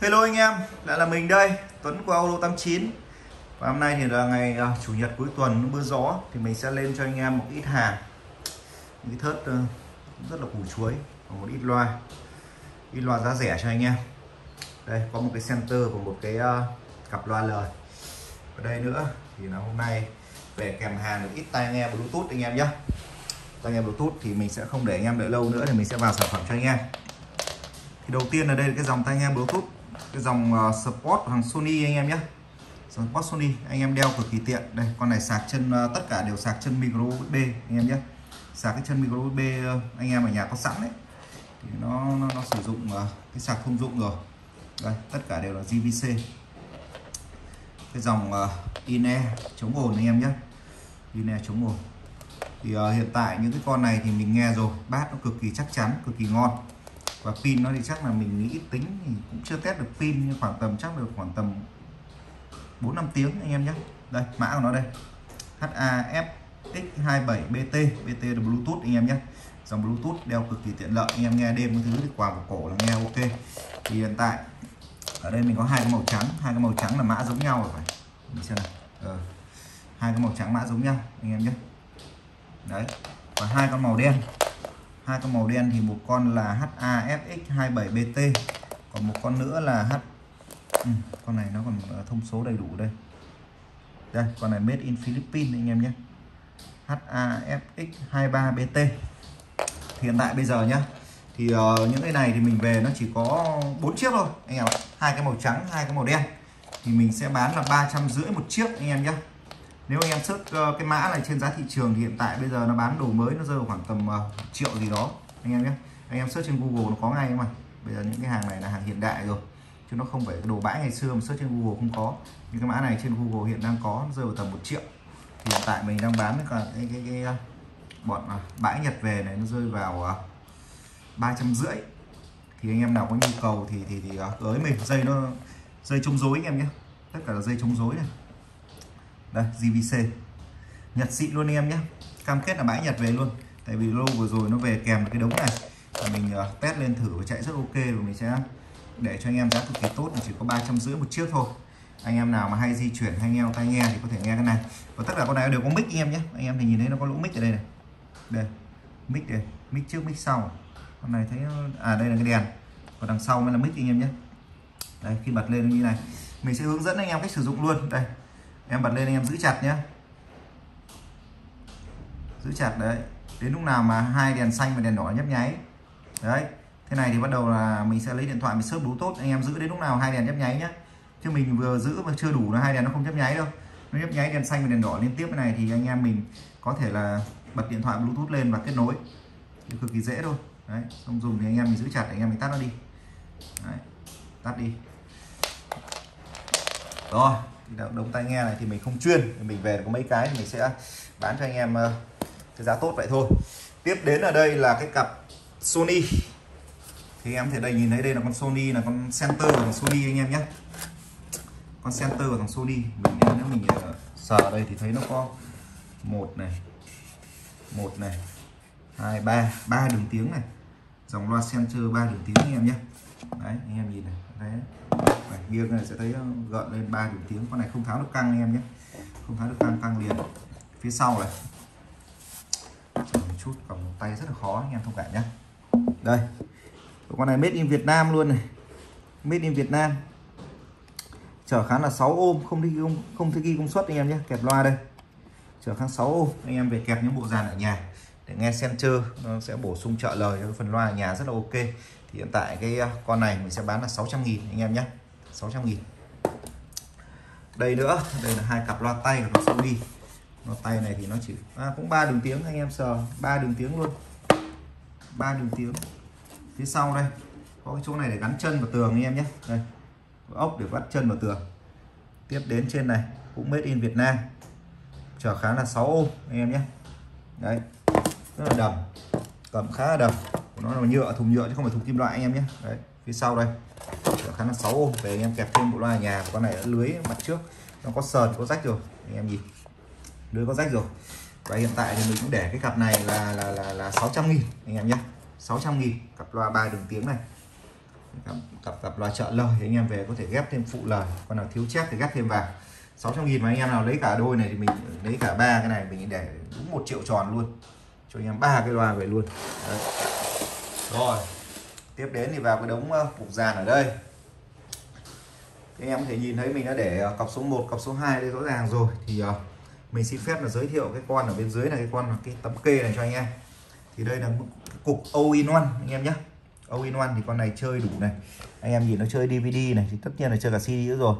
Hello anh em, lại là mình đây, Tuấn của Auto 89 Và hôm nay thì là ngày uh, Chủ nhật cuối tuần, mưa gió Thì mình sẽ lên cho anh em một ít hàng. Một thớt uh, rất là củ chuối Và một ít loa. Ít loa giá rẻ cho anh em. Đây, có một cái center và một cái uh, cặp loa lời. Ở đây nữa thì là hôm nay về kèm hàng được ít tai nghe Bluetooth anh em nhé. Tai nghe Bluetooth thì mình sẽ không để anh em đợi lâu nữa Thì mình sẽ vào sản phẩm cho anh em. Thì đầu tiên là đây là cái dòng tai nghe Bluetooth cái dòng ờ, sport support của thằng Sony anh em nhé. Support Sony anh em đeo cực kỳ tiện. Đây con này sạc chân ờ, tất cả đều sạc chân micro USB anh em nhé. Sạc cái chân micro USB ờ, anh em ở nhà có sẵn đấy. Thì nó nó, nó sử dụng cái sạc thông dụng rồi. Đây tất cả đều là JVC cái dòng uh, ine chống ồn anh em nhé. Ine chống ồn. Thì uh, hiện tại những cái con này thì mình nghe rồi. Bát nó cực kỳ chắc chắn cực kỳ ngon và pin nó thì chắc là mình nghĩ tính thì cũng chưa test được pin nhưng khoảng tầm, chắc được khoảng tầm 4 5 tiếng anh em nhé. Đây, mã của nó đây. HAFX27BT BT là Bluetooth anh em nhé. Dòng Bluetooth đeo cực kỳ tiện lợi, anh em nghe đêm cái thứ thì quàng vào cổ là nghe ok. Thì hiện tại, ở đây mình có hai cái màu trắng, hai cái màu trắng là mã giống nhau rồi phải. Mình xem nào. Ờ. hai cái màu trắng mã giống nhau anh em nhé. Đấy, và hai con màu đen hai con màu đen thì một con là HAFX27BT còn một con nữa là H ừ, con này nó còn ờ, thông số đầy đủ đây. Đây con này made in Philippines anh em nhé. HAFX23BT hiện tại bây giờ nhá thì uh, những cái này thì mình về nó chỉ có bốn chiếc thôi anh em ạ. Hai cái màu trắng hai cái màu đen. Thì mình sẽ bán là ba trăm rưỡi một chiếc anh em nhé nếu anh em search ờ, cái mã này trên giá thị trường thì hiện tại bây giờ nó bán đồ mới nó rơi vào khoảng tầm ờ, triệu gì đó anh em nhé. Anh em search trên Google nó có ngay mà. Bây giờ những cái hàng này là hàng hiện đại rồi chứ nó không phải đồ bãi ngày xưa mà search trên Google không có. Những cái mã này trên Google hiện đang có rơi vào tầm một triệu. Thì hiện tại mình đang bán cả cái, cái, cái, cái ờ, bọn bãi Nhật về này nó rơi vào ba trăm rưỡi. Thì anh em nào có nhu cầu thì thì thì tới mình. Dây nó dây chống rối anh em nhé. Tất cả là dây chống rối này đây JVC Nhật xịn luôn anh em nhé. Cam kết là bãi Nhật về luôn. Tại vì lâu vừa rồi nó về kèm cái đống này. Và mình uh, test lên thử và chạy rất ok rồi mình sẽ để cho anh em giá cực kỳ tốt. Là chỉ có ba trăm rưỡi một chiếc thôi. Anh em nào mà hay di chuyển hay nghe tai nghe thì có thể nghe cái này. Và tất cả con này đều có mic anh em nhé. Anh em thì nhìn thấy nó có lỗ mic ở đây này. Đây mic đây mic trước mic sau. Con này thấy ờ, à đây là cái đèn. Còn đằng sau mới là mic anh em nhé. Đây khi bật lên như này. Mình sẽ hướng dẫn anh em cách sử dụng luôn. Đây em bật lên anh em giữ chặt nhé giữ chặt đấy. Đến lúc nào mà hai đèn xanh và đèn đỏ nhấp nháy. Đấy thế này thì bắt đầu là mình sẽ lấy điện thoại mình search tốt anh em giữ đến lúc nào hai đèn nhấp nháy nhé chứ mình vừa giữ mà chưa đủ là hai đèn nó không nhấp nháy đâu. Nó nhấp nháy đèn xanh và đèn đỏ liên tiếp cái này thì anh em mình có thể là bật điện thoại bluetooth lên và kết nối. Thì cực kỳ dễ thôi. Đấy xong dùng thì anh em mình giữ chặt anh em mình tắt nó đi. Đấy, tắt đi. Rồi đống tai nghe này thì mình không chuyên. Mình về có mấy cái thì mình sẽ bán cho anh em ờ, cái giá tốt vậy thôi. Tiếp đến ở đây là cái cặp Sony. Thì em thể đây, nhìn thấy đây là con Sony, là con center của thằng Sony anh em nhé. Con center của thằng Sony. Mình nếu mình ờ, sờ ở đây thì thấy nó có một này một này, hai, ba ba đường tiếng này. Dòng loa center ba đường tiếng anh em nhé. Đấy, anh em nhìn này. Đấy nghiêng này sẽ thấy um, gợn lên ba điểm tiếng. Con này không tháo được căng anh em nhé. Không tháo được căng căng liền. Phía sau này. Một chút cầm tay rất là khó anh em thông cảm nhé đây. Con này made in Việt Nam luôn này. Made in Việt Nam. Chở kháng là 6 ôm, không thích không không thích ghi công suất anh em nhé. Kẹp loa đây. Chở kháng 6 ôm, anh em về kẹp những bộ dàn ở nhà để nghe center. Nó sẽ bổ sung trợ lời cho phần loa ở nhà rất là ok. Thì hiện tại cái uh, con này mình sẽ bán là 600 nghìn anh em nhé. 600 nghìn. Đây nữa đây là hai cặp loa tay của nó Sony. Loa tay này thì nó chỉ à, cũng ba đường tiếng anh em sờ ba đường tiếng luôn. Ba đường tiếng. Phía sau đây có cái chỗ này để gắn chân vào tường anh em nhé. Đây ốc để bắt chân vào tường. Tiếp đến trên này cũng made in Việt Nam. Trở khá là 6 ôm anh em nhé. Đấy rất là đầm cầm khá là đầm. Nó là nhựa thùng nhựa chứ không phải thùng kim loại anh em nhé. Đấy phía sau đây khá là 6 ôm về anh em kẹp thêm bộ loa nhà con này ở lưới mặt trước. Nó có sờn có rách rồi anh em nhìn. Lưới có rách rồi. Và hiện tại thì mình cũng để cái cặp này là là là, là 600 nghìn anh em nhé. 600 nghìn cặp loa ba đường tiếng này. Cặp cặp, cặp loa trợ lời thì anh em về có thể ghép thêm phụ lời. Con nào thiếu chép thì ghép thêm vào. 600 nghìn mà anh em nào lấy cả đôi này thì mình lấy cả ba cái này mình để đúng một triệu tròn luôn. Cho anh em ba cái loa về luôn. Đấy. rồi tiếp đến thì vào cái đống ờ, cục dàn ở đây thì em có thể nhìn thấy mình đã để ờ, cọc số 1 cọc số 2 đây rõ ràng rồi. Thì uh, mình xin phép là giới thiệu cái con ở bên dưới là cái con cái tấm kê này cho anh em. Thì đây là cục all in one anh em nhé. All in one thì con này chơi đủ này. Anh em nhìn nó chơi DVD này thì tất nhiên là chơi cả CD nữa rồi.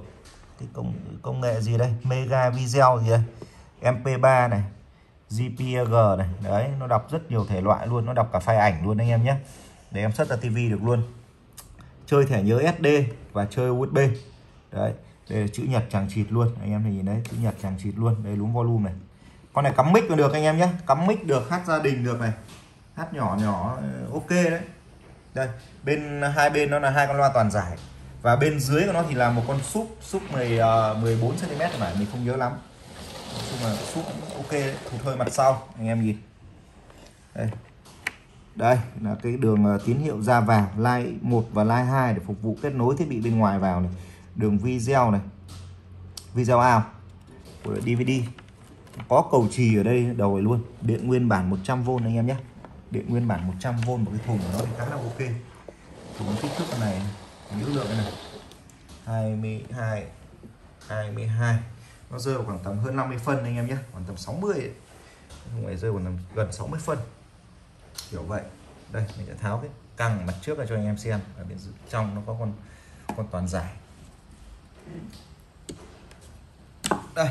Cái công công nghệ gì đây? Mega video gì đây? MP3 này JPG này. Đấy nó đọc rất nhiều thể loại luôn nó đọc cả file ảnh luôn anh em nhé. Để em xuất ra TV được luôn. Chơi thẻ nhớ SD và chơi USB đấy đây là chữ nhật chẳng chịt luôn. Anh em nhìn đấy chữ nhật chẳng chịt luôn. Đây đúng volume này. Con này cắm mic còn được anh em nhé. Cắm mic được hát gia đình được này. Hát nhỏ nhỏ ờ, ok đấy. Đây bên hai bên nó là hai con loa toàn giải. Và bên dưới của nó thì là một con súp súp 10 uh, 14 cm mà mình không nhớ lắm. Nhưng mà súp ok đấy. thụt hơi mặt sau anh em nhìn. Đây. Đây là cái đường uh, tín hiệu ra vào line 1 và line 2 để phục vụ kết nối thiết bị bên ngoài vào này đường video này. Video ao của DVD có cầu trì ở đây đầu này luôn. Điện nguyên bản 100V anh em nhé. Điện nguyên bản 100V một cái thùng của nó thì khá là ok. Thùng kích thước này, nhữ lượng này. 22 22 nó rơi vào khoảng tầm hơn 50 phân anh em nhé. Khoảng tầm 60 ấy. không phải rơi khoảng tầm gần 60 phân. Kiểu vậy. Đây, mình sẽ tháo cái căng mặt trước ra cho anh em xem. Ở bên trong nó có con con toàn giải đây.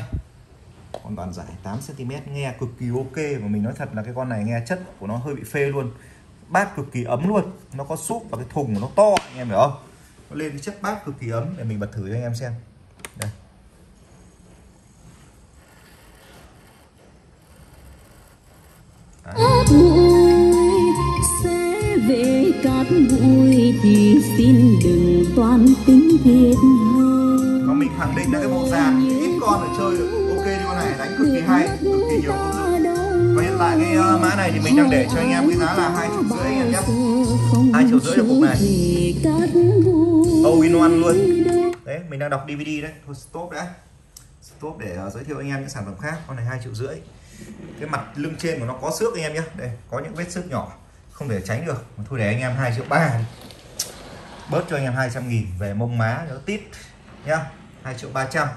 Con toàn giải 8 cm nghe cực kỳ ok và mình nói thật là cái con này nghe chất của nó hơi bị phê luôn. Bát cực kỳ ấm luôn. Nó có súp và cái thùng của nó to, anh em hiểu không? Nó lên cái chất bát cực kỳ ấm, để mình bật thử cho anh em xem. Đây. Sẽ định là cái bộ dàn ít con để chơi được. Ok như con này đánh cực kỳ hay cực kỳ nhiều công dụng và hiện tại cái uh, mã này thì mình đang để cho anh em cái giá là hai triệu rưỡi anh em nhé. Hai triệu rưỡi cho cục này. All in one luôn. Đấy mình đang đọc DVD đấy. Thôi stop đã. Stop để uh, giới thiệu anh em những sản phẩm khác. Con này hai triệu rưỡi. Cái mặt lưng trên của nó có xước anh em nhé. Đây có những vết xước nhỏ. Không thể tránh được. Mà thôi để anh em hai triệu ba bớt cho anh em 200 nghìn về mông má nó tít nhá. 2 triệu 300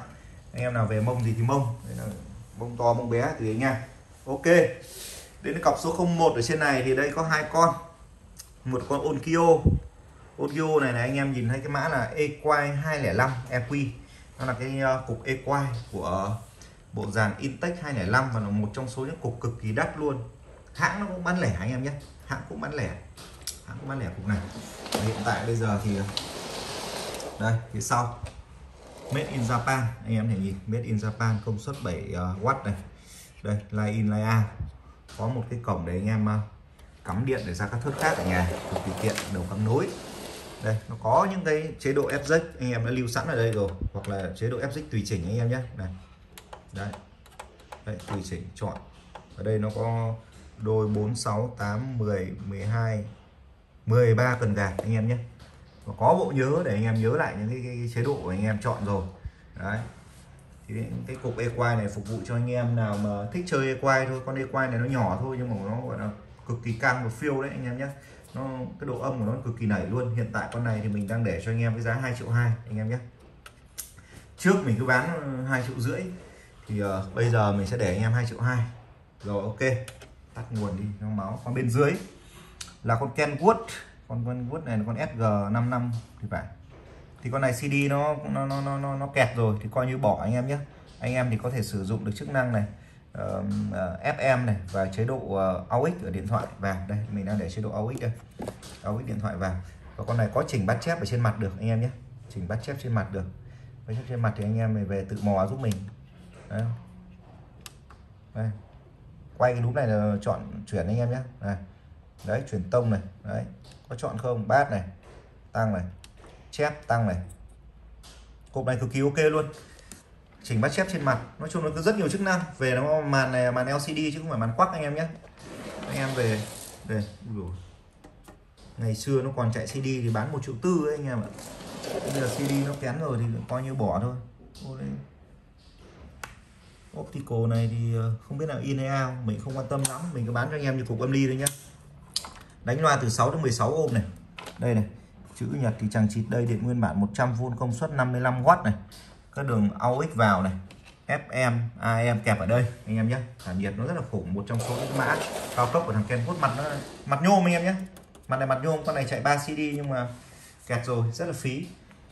anh em nào về mông gì thì mông. Đấy là mông to, mông bé tùy anh em ok. Đến cọc số 01 ở trên này thì đây có hai con. Một con Onkyo. Onkyo này này anh em nhìn thấy cái mã là Equine 205 EQ nó là cái ờ, cục Equine của bộ dàn Intech 205 và là một trong số những cục cực kỳ đắt luôn. Hãng nó cũng bán lẻ anh em nhé. Hãng cũng bán lẻ. Hãng cũng bán lẻ cục này. Và hiện tại bây giờ thì, đây, phía sau made in Japan. Anh em thể nhìn, made in Japan, công suất 7W à, này. Đây line in line out có một cái cổng để anh em à, cắm điện để ra các thước khác ở nhà cực kỳ tiện đầu cắm nối. Đây, nó có những cái chế độ ép dích anh em đã lưu sẵn ở đây rồi, hoặc là chế độ ép dích tùy chỉnh anh em nhé. Này đấy. Đấy, tùy chỉnh, chọn. Ở đây nó có đôi 4 6 8 10 12 13 cần gạt anh em nhé và có bộ nhớ để anh em nhớ lại những cái, cái, cái chế độ của anh em chọn rồi. Đấy. Thì cái cục equine này phục vụ cho anh em nào mà thích chơi equine thôi. Con equine này nó nhỏ thôi nhưng mà nó gọi là cực kỳ căng và phiêu đấy anh em nhé. Nó cái độ âm của nó cực kỳ nảy luôn. Hiện tại con này thì mình đang để cho anh em cái giá 2 triệu hai anh em nhé. Trước mình cứ bán ờ, 2 triệu rưỡi. Thì uh, bây giờ mình sẽ để anh em 2 triệu hai. Rồi ok. Tắt nguồn đi nó máu. Còn bên dưới là con Kenwood con vuốt này là con SG55 thì phải. Thì con này CD nó nó nó nó nó, nó kẹt rồi thì coi như bỏ anh em nhé. Anh em thì có thể sử dụng được chức năng này uh, ờ, FM này và chế độ ờ, uh, AUX ở điện thoại vào đây mình đang để chế độ AUX đây. AUX điện thoại vào và con này có chỉnh bắt chép ở trên mặt được anh em nhé. Chỉnh bắt chép trên mặt được. Bắt chép trên mặt thì anh em về tự mò giúp mình. Đấy. đây. Quay cái núm này là chọn chuyển anh em nhé. Này. Đấy chuyển tông này. Đấy có chọn không? Bát này, tăng này, chép, tăng này. Cục này cực kỳ ok luôn. Chỉnh bát chép trên mặt. Nói chung nó có rất nhiều chức năng. Về nó màn này màn LCD chứ không phải màn quắc anh em nhé. Anh em về đây ngày xưa nó còn chạy CD thì bán một triệu tư ấy anh em ạ. Bây giờ CD nó kén rồi thì coi như bỏ thôi. Optical này thì ờ, không biết là in hay out. Mình không quan tâm lắm. Mình cứ bán cho anh em như cục âm ly thôi nhá đánh loa từ 6 đến 16 ôm này. Đây này, chữ nhật thì chẳng chịt đây, điện nguyên bản 100V công suất 55W này. Các đường AUX vào này FM AM kẹp ở đây, anh em nhé. Tản nhiệt nó rất là khủng, một trong số những mã cao cấp của thằng Kenwood. Mặt nó, mặt nhôm anh em nhé. Mặt này mặt nhôm, con này chạy 3 CD nhưng mà kẹt rồi, rất là phí.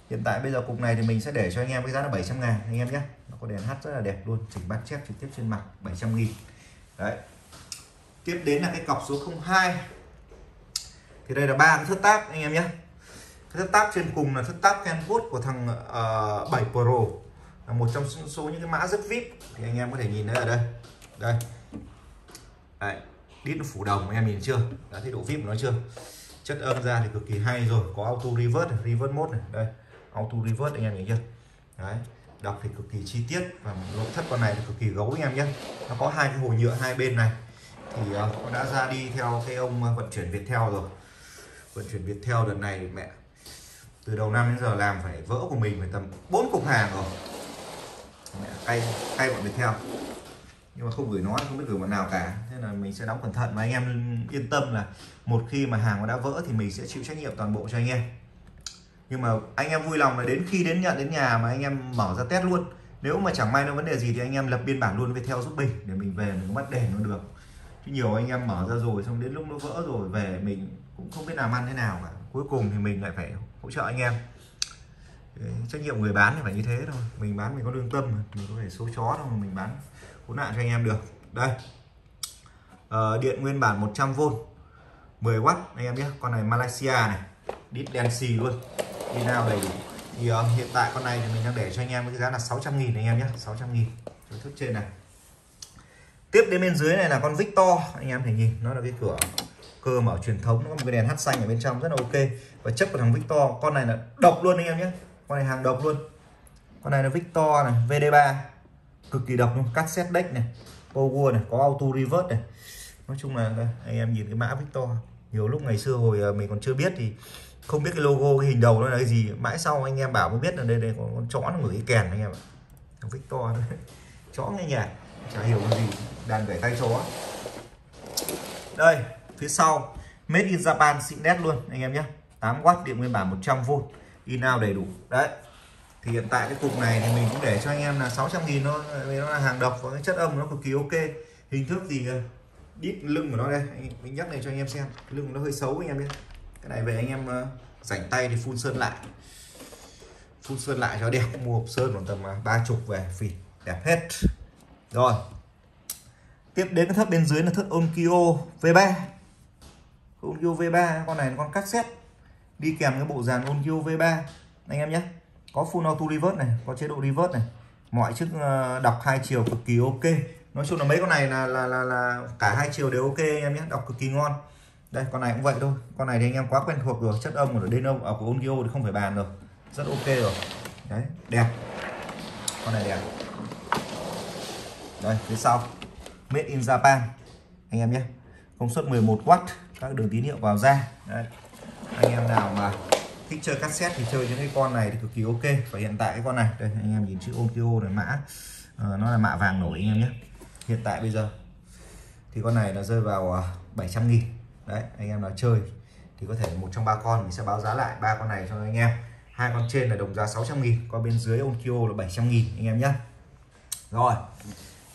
Hiện tại bây giờ cục này thì mình sẽ để cho anh em cái giá là 700 ngàn, anh em nhé. Nó có đèn hát rất là đẹp luôn, chỉnh bát chép trực tiếp trên mặt 700 nghìn. Đấy. Tiếp đến là cái cọc số 02 thì đây là ba cái thất tác anh em nhé. Cái thất tác trên cùng là thất tác Kenwood của thằng ờ, uh, 7 Pro. Là một trong số những cái mã rất vip. Thì anh em có thể nhìn thấy ở đây. Đây. Đấy. Đít nó phủ đồng anh em nhìn chưa? Đã thấy độ vip của nó chưa? Chất âm ra thì cực kỳ hay rồi. Có auto reverse này, reverse mode này. Đây. Auto reverse anh em nhìn chưa? Đấy. Đọc thì cực kỳ chi tiết và nội thất con này thì cực kỳ gấu anh em nhé. Nó có hai cái hồ nhựa hai bên này. Thì uh, nó đã ra đi theo cái ông ờ, vận chuyển Viettel rồi vận chuyển Viettel đợt này, mẹ. Từ đầu năm đến giờ làm phải vỡ của mình phải tầm bốn cục hàng rồi. Mẹ, cay cay bọn Viettel nhưng mà không gửi nó, không biết gửi bọn nào cả. Thế là mình sẽ đóng cẩn thận. Và anh em yên tâm là một khi mà hàng nó đã vỡ thì mình sẽ chịu trách nhiệm toàn bộ cho anh em. Nhưng mà anh em vui lòng là đến khi đến nhận đến nhà mà anh em mở ra test luôn. Nếu mà chẳng may nó vấn đề gì thì anh em lập biên bản luôn với theo giúp mình để mình về mình có bắt đèn nó được. Chứ nhiều anh em mở ra rồi xong đến lúc nó vỡ rồi về mình cũng không biết làm ăn thế nào cả cuối cùng thì mình lại phải hỗ trợ anh em. Trách nhiệm người bán thì phải như thế thôi. Mình bán mình có lương tâm mình có thể số chó thôi mà mình bán khốn nạn cho anh em được. Đây. Ờ, điện nguyên bản 100V 10W anh em nhé. Con này Malaysia này đít đen xì luôn. Đi nào đầy đủ. Thì uh, hiện tại con này thì mình đang để cho anh em với giá là 600 nghìn anh em nhé. 600 nghìn. Cái thức trên này. Tiếp đến bên dưới này là con Victor. Anh em thể nhìn nó là cái cửa cơ mở truyền thống, nó có một cái đèn hát xanh ở bên trong rất là ok. Và chất của thằng Victor, con này là độc luôn anh em nhé. Con này hàng độc luôn. Con này là Victor này VD3 cực kỳ độc luôn, cassette deck này, power này, có auto reverse này. Nói chung là anh em nhìn cái mã Victor. Nhiều lúc ngày xưa hồi à, mình còn chưa biết thì không biết cái logo, cái hình đầu nó là cái gì. Mãi sau anh em bảo mới biết là đây đây có con chó nó ngửi cái kèn anh em ạ. Thằng Victor đấy. chó nghe nhạc chả hiểu cái gì. Đàn gãy tay chó. Đây phía sau. Made in Japan xịn nét luôn anh em nhé. 8W điện nguyên bản 100V in out đầy đủ. Đấy. Thì hiện tại cái cục này thì mình cũng để cho anh em là 600 nghìn nó vì nó là hàng độc và cái chất âm nó cực kỳ ok. Hình thức thì ờ, đít lưng của nó đây mình nhắc này cho anh em xem. Cái lưng nó hơi xấu anh em nhé. Cái này về anh em uh, rảnh tay thì phun sơn lại. Phun sơn lại cho đẹp mua hộp sơn khoảng tầm ờ, ba chục về phỉ đẹp hết. Rồi. Tiếp đến cái thấp bên dưới là thất Onkyo V3 Onkyo V3 con này con cassette. Đi kèm cái bộ dàn Onkyo V3 anh em nhé. Có full auto reverse này có chế độ reverse này. Mọi chức ờ, đọc hai chiều cực kỳ ok. Nói chung là mấy con này là là là, là cả hai chiều đều ok anh em nhé. Đọc cực kỳ ngon. Đây con này cũng vậy thôi. Con này thì anh em quá quen thuộc rồi. Chất âm của đen âm ở của Onkyo thì không phải bàn rồi. Rất ok rồi. Đấy đẹp. Con này đẹp. Đây phía sau. Made in Japan. Anh em nhé. Công suất 11W các đường tín hiệu vào ra. Đấy. anh em nào mà thích chơi cassette thì chơi những cái con này thì cực kỳ ok. Và hiện tại cái con này, đây, anh em nhìn chữ Onkyo này, mã. Ờ, nó là mạ vàng nổi anh em nhé. Hiện tại bây giờ thì con này nó rơi vào ờ, 700 nghìn. Đấy, anh em nào chơi thì có thể một trong ba con mình sẽ báo giá lại ba con này cho anh em. Hai con trên là đồng giá 600 nghìn con bên dưới Onkyo là 700 nghìn anh em nhé. Rồi,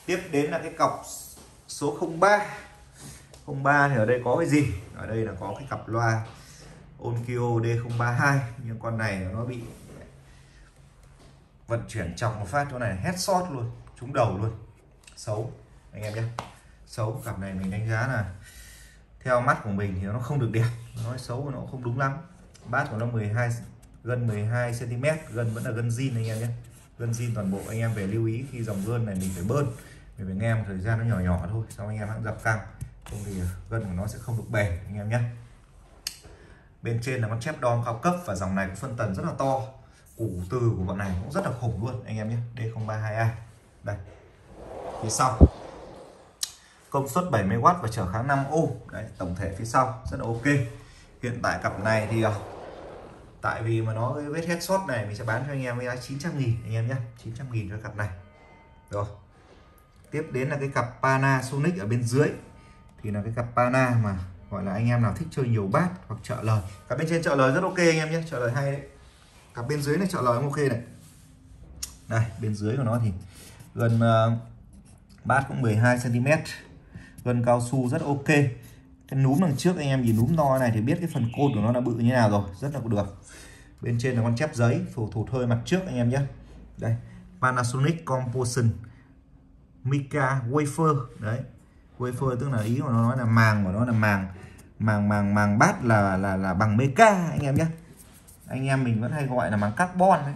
tiếp đến là cái cọc số 03 03 thì ở đây có cái gì? Ở đây là có cái cặp loa Onkyo D032 nhưng con này nó bị vận chuyển chọc một phát chỗ này headshot luôn, trúng đầu luôn. Xấu, anh em nhé. Xấu, cặp này mình đánh giá là theo mắt của mình thì nó không được đẹp. Nói xấu nó không đúng lắm. Bát của nó 12 gần 12 cm gần vẫn là gần zin anh em nhé. Gân zin toàn bộ, anh em về lưu ý khi dòng gân này mình phải bơn mình phải nghe một thời gian nó nhỏ nhỏ thôi sau anh em hãng dập căng không thì gân của nó sẽ không được bền, anh em nhé. Bên trên là con chép đo cao cấp và dòng này có phân tần rất là to. Củ từ của bọn này cũng rất là khủng luôn, anh em nhé. D032A đây. Phía sau. Công suất 70W và trở kháng 5 ohm. Đấy, tổng thể phía sau, rất là ok. Hiện tại cặp này thì à, tại vì mà nó vết vết headshot này mình sẽ bán cho anh em với giá 900 nghìn, anh em nhé. 900 nghìn cho cặp này. Rồi. Tiếp đến là cái cặp Panasonic ở bên dưới thì là cái cặp Pana mà gọi là anh em nào thích chơi nhiều bát hoặc trợ lời. Cặp bên trên trợ lời rất ok anh em nhé trợ lời hay đấy. Cặp bên dưới này trợ lời ok này. Đây bên dưới của nó thì gần uh, bát cũng 12 cm gần cao su rất ok. Cái núm đằng trước anh em nhìn núm to này thì biết cái phần côn của nó là bự như nào rồi rất là được. Bên trên là con chép giấy phủ thủ hơi mặt trước anh em nhé. Đây Panasonic Composition Mica Wafer đấy wafer tức là ý của nó nói là màng, của nó là màng. Màng màng màng bát là là là bằng meca anh em nhé. Anh em mình vẫn hay gọi là màng carbon đấy.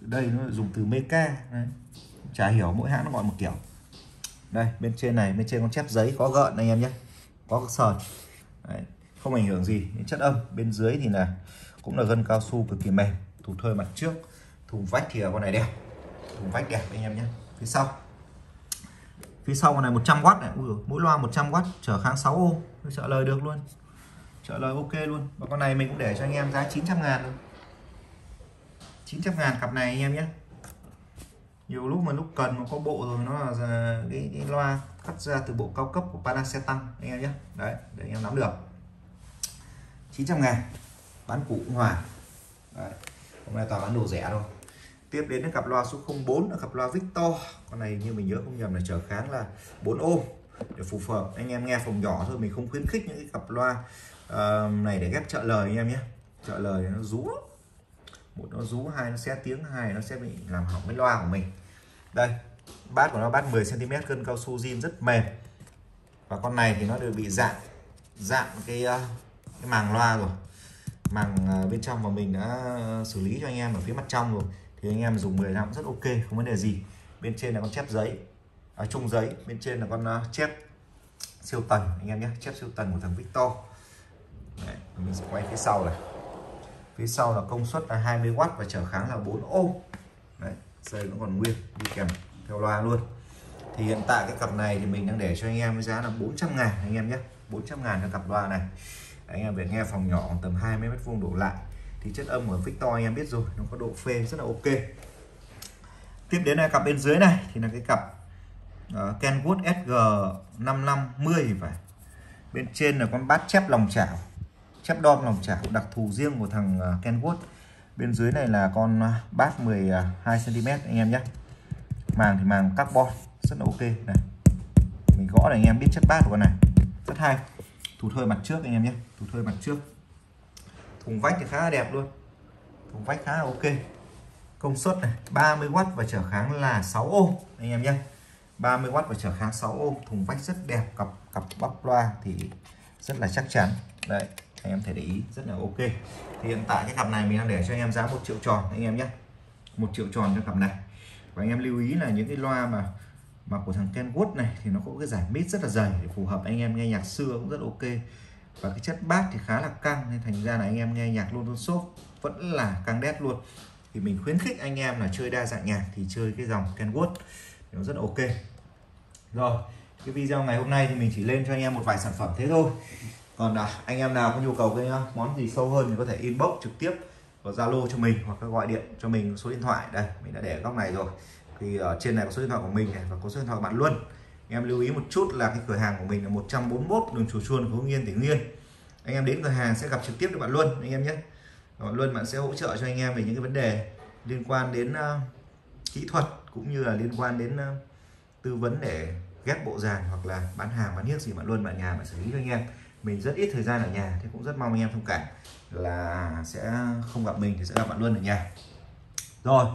Đây, nó dùng từ meca đấy. chả hiểu, mỗi hãng nó gọi một kiểu. Đây, bên trên này, bên trên con chép giấy có gợn, anh em nhé. Có sờn đấy. không ảnh hưởng gì đến chất âm. Bên dưới thì là, cũng là gân cao su cực kỳ mềm. Thủ thơi mặt trước, thùng vách thì ở con này đẹp. Thùng vách đẹp, anh em nhé. Phía sau phía sau con này 100W này. Ui, mỗi loa 100W trở kháng 6 ohm trợ lời được luôn. Trợ lời ok luôn. Và con này mình cũng để cho anh em giá 900 ngàn thôi. 900 ngàn cặp này anh em nhé. Nhiều lúc mà lúc cần nó có bộ rồi nó là cái, cái loa cắt ra từ bộ cao cấp của Panasonic anh em nhé. Đấy để anh em nắm được. 900 ngàn. Bán cũ hòa. Đấy. hôm nay toàn bán đồ rẻ thôi tiếp đến là cặp loa số 04 là cặp loa Victor. Con này như mình nhớ không nhầm là trở kháng là 4 ôm. Để phù hợp anh em nghe phòng nhỏ thôi mình không khuyến khích những cái cặp loa uh, này để ghép trợ lời anh em nhé. Trợ lời nó rú một nó rú hai nó sẽ tiếng hai nó sẽ bị làm hỏng cái loa của mình. Đây bát của nó bát 10 cm cân cao su zin rất mềm. Và con này thì nó đều bị dạng dạng cái, uh, cái màng loa rồi. Màng uh, bên trong mà mình đã ờ, xử lý cho anh em ở phía mặt trong rồi thì anh em dùng 10 năm rất ok không vấn đề gì. Bên trên là con chép giấy. Ở chung giấy. Bên trên là con uh, chép siêu tần anh em nhé. Chép siêu tần của thằng Victor. Đấy, mình sẽ quay phía sau này. Phía sau là công suất là 20W và trở kháng là 4 ohm. Đấy, dây nó còn nguyên đi kèm theo loa luôn. Thì hiện tại cái cặp này thì mình đang để cho anh em với giá là 400 ngàn anh em nhé. 400 ngàn cho cặp loa này. Anh em về nghe phòng nhỏ tầm 20 mét vuông đổ lại thì chất âm của Victor anh em biết rồi nó có độ phê rất là ok. Tiếp đến là cặp bên dưới này thì là cái cặp uh, Kenwood SG 550 phải. Bên trên là con bát chép lòng chảo chép đom lòng chảo đặc thù riêng của thằng uh, Kenwood. Bên dưới này là con uh, bát 12 cm anh em nhé. Màng thì màng carbon rất là ok. Này mình gõ để anh em biết chất bát của con này rất hay. Thủ thơi mặt trước anh em nhé thủ thơi mặt trước thùng vách thì khá là đẹp luôn. Thùng vách khá là ok. Công suất này 30W và trở kháng là 6 ohm, anh em nhé. 30W và trở kháng 6 ohm, thùng vách rất đẹp, cặp cặp bắp loa thì rất là chắc chắn. Đấy, anh em thể để ý, rất là ok. Thì hiện tại cái cặp này mình đang để cho anh em giá một triệu tròn, anh em nhé. Một triệu tròn cho cặp này. Và anh em lưu ý là những cái loa mà mà của thằng Kenwood này thì nó có cái giải mít rất là dày để phù hợp. Anh em nghe nhạc xưa cũng rất ok và cái chất bass thì khá là căng nên thành ra là anh em nghe nhạc luôn luôn vẫn là căng đét luôn. Thì mình khuyến khích anh em là chơi đa dạng nhạc thì chơi cái dòng Kenwood nó rất ok. Rồi cái video ngày hôm nay thì mình chỉ lên cho anh em một vài sản phẩm thế thôi. Còn à, anh em nào có nhu cầu cái à, món gì sâu hơn thì có thể inbox trực tiếp vào Zalo cho mình hoặc là gọi điện cho mình số điện thoại. Đây mình đã để ở góc này rồi. Thì ở trên này có số điện thoại của mình này và có số điện thoại của bạn luôn em lưu ý một chút là cái cửa hàng của mình là 141 đường Chùa Chuôn Phú Yên tỉnh Nguyên. Anh em đến cửa hàng sẽ gặp trực tiếp được bạn Luân anh em nhé. Bạn Luân bạn sẽ hỗ trợ cho anh em về những cái vấn đề liên quan đến uh, kỹ thuật cũng như là liên quan đến uh, tư vấn để ghép bộ dàn hoặc là bán hàng bán hiếc gì bạn Luân bạn nhà bạn xử lý cho anh em. Mình rất ít thời gian ở nhà thì cũng rất mong anh em thông cảm là sẽ không gặp mình thì sẽ gặp bạn Luân ở nhà. Rồi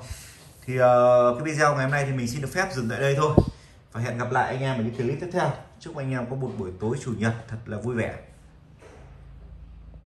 thì uh, cái video ngày hôm nay thì mình xin được phép dừng tại đây thôi và hẹn gặp lại anh em ở những clip tiếp theo. Chúc anh em có một buổi tối chủ nhật thật là vui vẻ.